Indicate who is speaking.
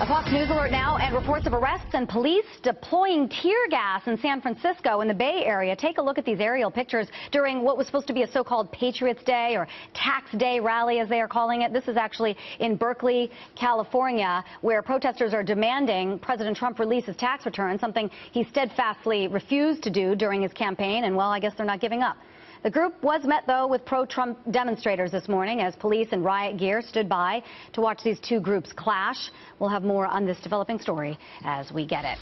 Speaker 1: A Fox News alert now and reports of arrests and police deploying tear gas in San Francisco in the Bay Area. Take a look at these aerial pictures during what was supposed to be a so-called Patriots Day or Tax Day rally, as they are calling it. This is actually in Berkeley, California, where protesters are demanding President Trump release his tax return, something he steadfastly refused to do during his campaign. And, well, I guess they're not giving up. The group was met, though, with pro-Trump demonstrators this morning as police and riot gear stood by to watch these two groups clash. We'll have more on this developing story as we get it.